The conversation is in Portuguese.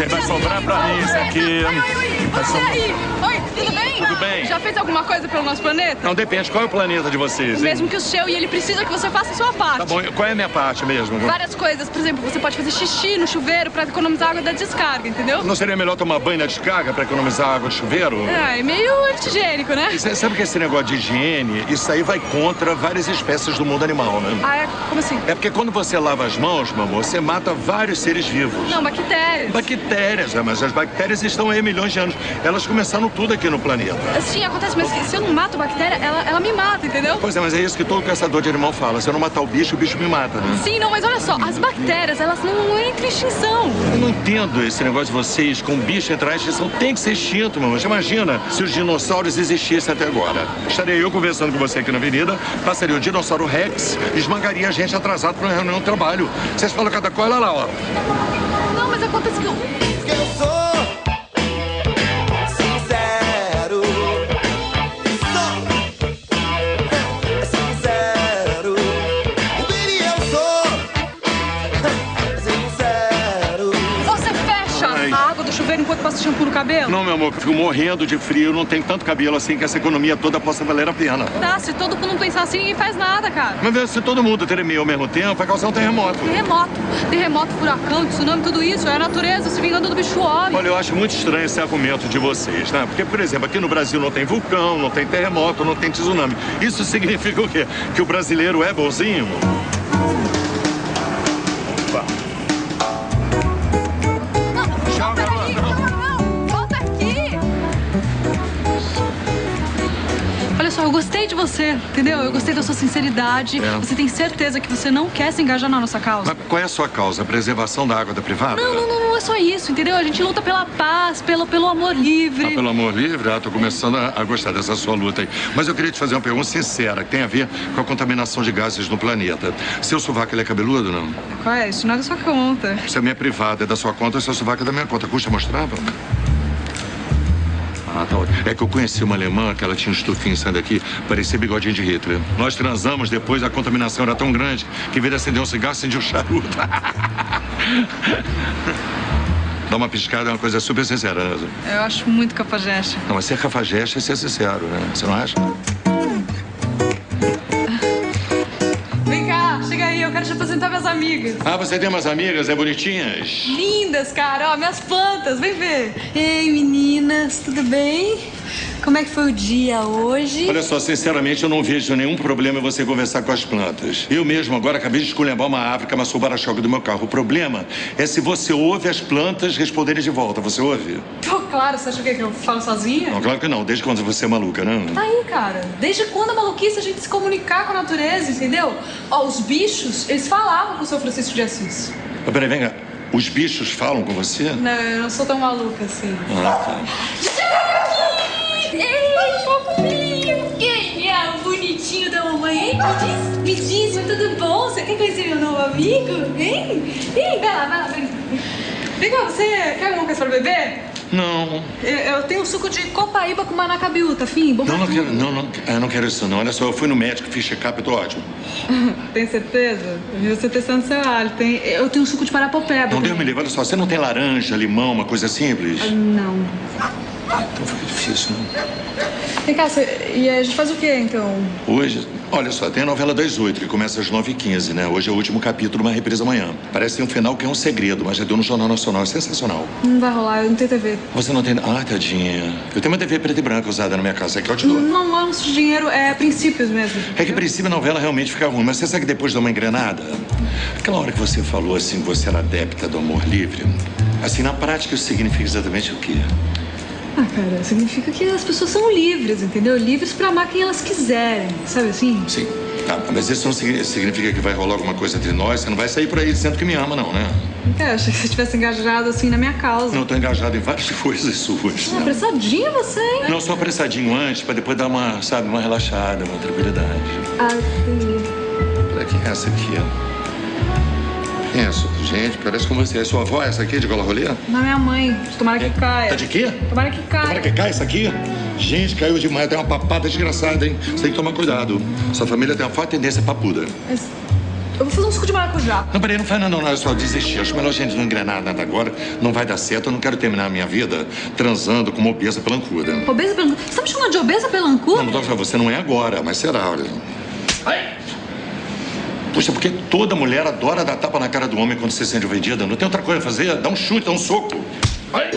Sebastian Pra mim isso aqui. Você aí! Oi, tudo bem? Tudo bem. Já fez alguma coisa pelo nosso planeta? Não depende, qual é o planeta de vocês? O hein? mesmo que o seu e ele precisa que você faça a sua parte. Tá bom, qual é a minha parte mesmo? Várias coisas, por exemplo, você pode fazer xixi no chuveiro pra economizar água da descarga, entendeu? Não seria melhor tomar banho na descarga pra economizar água de chuveiro? É, é meio antigênico, né? Cê sabe que esse negócio de higiene, isso aí vai contra várias espécies do mundo animal, né? Ah, é? Como assim? É porque quando você lava as mãos, amor, você mata vários seres vivos. Não, bactérias. Bactérias, é, mas as bactérias estão aí há milhões de anos. Elas começaram tudo aqui no planeta. Sim, acontece, mas se eu não mato bactéria, ela, ela me mata, entendeu? Pois é, mas é isso que todo caçador de animal fala. Se eu não matar o bicho, o bicho me mata, né? Sim, não, mas olha só, as bactérias, elas não entram em extinção. Eu não entendo esse negócio de vocês com bicho entrar em extinção. Tem que ser extinto, meu. Imagina se os dinossauros existissem até agora. Estaria eu conversando com você aqui na avenida, passaria o dinossauro Rex, esmagaria a gente atrasado para uma reunião de trabalho. Vocês falam cada coisa, olha lá, ó. Não, mas acontece que eu... que eu sou passa shampoo no cabelo? Não, meu amor, eu fico morrendo de frio, não tenho tanto cabelo assim que essa economia toda possa valer a pena. Tá, se todo mundo pensar assim, ninguém faz nada, cara. Mas se todo mundo tremer ao mesmo tempo, vai causar um terremoto. Terremoto, terremoto, furacão, tsunami, tudo isso é a natureza se vingando do bicho homem. Olha, eu acho muito estranho esse argumento de vocês, né? Porque, por exemplo, aqui no Brasil não tem vulcão, não tem terremoto, não tem tsunami. Isso significa o quê? Que o brasileiro é bonzinho? Eu gostei de você, entendeu? Eu gostei da sua sinceridade. É. Você tem certeza que você não quer se engajar na nossa causa? Mas qual é a sua causa? A preservação da água da privada? Não, não, não, não é só isso, entendeu? A gente luta pela paz, pelo, pelo amor livre. Ah, pelo amor livre, ah, tô começando a, a gostar dessa sua luta aí. Mas eu queria te fazer uma pergunta sincera, que tem a ver com a contaminação de gases no planeta. Seu sovaco, ele é cabeludo, não? Qual é? Isso não é da sua conta. Se a minha privada é da sua conta, seu sovaco é da minha conta. Custa mostrar? vamos? É que eu conheci uma alemã que ela tinha um estufinho saindo aqui, parecia bigodinho de Hitler. Nós transamos, depois a contaminação era tão grande que em vez de acender um cigarro, acendia um charuto. Dá uma piscada é uma coisa super sincera, né? Eu acho muito capageste. Não, mas ser cafajeste é ser sincero, né? Você não acha? Amigas. Ah, você tem umas amigas, é bonitinhas? Lindas, cara, ó, minhas plantas, vem ver. Ei, meninas, tudo bem? Como é que foi o dia hoje? Olha só, sinceramente, eu não vejo nenhum problema em você conversar com as plantas. Eu mesmo agora acabei de esculhambar uma árvore que amassou o para-choque do meu carro. O problema é se você ouve as plantas responderem de volta. Você ouve? Pô, claro, você acha que eu falo sozinha? Não, claro que não. Desde quando você é maluca, né? Tá aí, cara. Desde quando a maluquice a gente se comunicar com a natureza, entendeu? Ó, os bichos, eles falavam com o seu Francisco de Assis. Mas peraí, vem cá. Os bichos falam com você? Não, eu não sou tão maluca assim. Ah, tá. Me diz, me diz, mas tudo bom? Você quer conhecer meu novo amigo? Hein? Hein, vai lá, vai lá, vem. Vem cá, você quer alguma coisa pra beber? Não. Eu, eu tenho suco de copaíba com manacabiú, tá fim? Bom Não, não quero, não, não, eu não quero isso não. Olha só, eu fui no médico, fiz check-up, eu tô ótimo. Tem certeza? Eu vi você testando seu alho. Tem... Eu tenho suco de parapopeba. Não, Deus me livre, olha só, você não tem laranja, limão, uma coisa simples? Não. Então fica difícil, né? Vem cá, você... e a gente faz o quê, então? Hoje, olha só, tem a novela das oito, que começa às nove e quinze, né? Hoje é o último capítulo, uma reprisa amanhã. Parece ter um final que é um segredo, mas já deu no Jornal Nacional, é sensacional. Não vai rolar, eu não tenho TV. Você não tem... Ah, tadinha. Eu tenho uma TV preta e branca usada na minha casa, é que eu te dou. Não, não um dinheiro, é princípios mesmo. É que princípio a novela realmente fica ruim, mas você sabe que depois dá uma engrenada? Aquela hora que você falou assim, você era adepta do amor livre, assim, na prática isso significa exatamente o quê? Ah, cara, significa que as pessoas são livres, entendeu? Livres pra amar quem elas quiserem, sabe assim? Sim. Tá, mas isso não signi- significa que vai rolar alguma coisa entre nós. Você não vai sair por aí dizendo que me ama, não, né? É, achei que você tivesse engajado assim na minha causa. Não, eu tô engajado em várias coisas suas. Ah, né? apressadinha você, hein? Não, só apressadinho antes, pra depois dar uma, sabe, uma relaxada, uma tranquilidade. Ah, entendi. Olha quem é essa aqui, ó. É, Enzo, gente, parece com você. É sua avó essa aqui de gola rolê? Não, minha mãe. Tomara que é, caia. Tá de quê? Tomara que caia. Tomara que caia essa aqui? Gente, caiu demais. Tem uma papada desgraçada, hein? Você tem que tomar cuidado. Sua família tem uma forte tendência papuda. Mas... Eu vou fazer um suco de maracujá. Não, peraí, não faz nada, não, não. É só desistir. Acho melhor a gente não engrenar nada agora. Não vai dar certo. Eu não quero terminar a minha vida transando com uma obesa pelancuda. Obesa pelancuda? Você tá me chamando de obesa pelancuda? Não, não, você não é agora, mas será, olha. Ai! Poxa, porque toda mulher adora dar tapa na cara do homem quando se sente ofendida. Não tem outra coisa a fazer? Dá um chute, dá um soco. Ai.